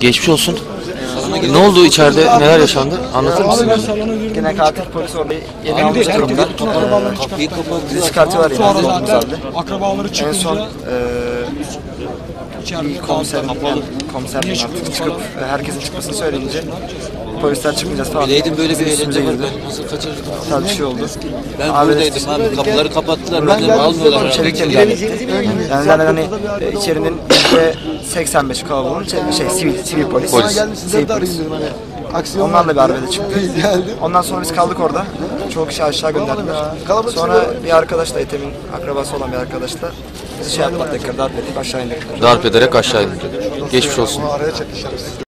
Geçmiş olsun. Ne oldu içeride? Neler yaşandı? Anlatır mısın? Gene katil polis orada yeni almış durumda. Ee, Kriz kartı var yine olduğumuz halde. Akrabaları En çıkınca son eee içeride bir komiserin, yani komiserin artık çıkıp e, herkesin çıkmasını söyleyince polisler çıkmayacağız falan. Bileydin böyle bir eğlence var ben nasıl kaçırdım? Tabii bir şey oldu. Ben Abi, buradaydım abi kapıları kapattılar Ben almıyorlar Çelik herhalde. de müdahale etti. Yani zaten hani e, içerinin %85 kalabalığın şey, şey sivil, sivil polis. Polis. Sivil polis. Onlarla bir arbede çıktı. Ondan sonra biz kaldık orada. Çoğu kişi aşağı gönderdiler. Sonra bir arkadaşla Ethem'in akrabası olan bir arkadaşla bizi şey yaptılar tekrar darp edip aşağı indirdiler. Darp ederek aşağı indik. Geçmiş olsun.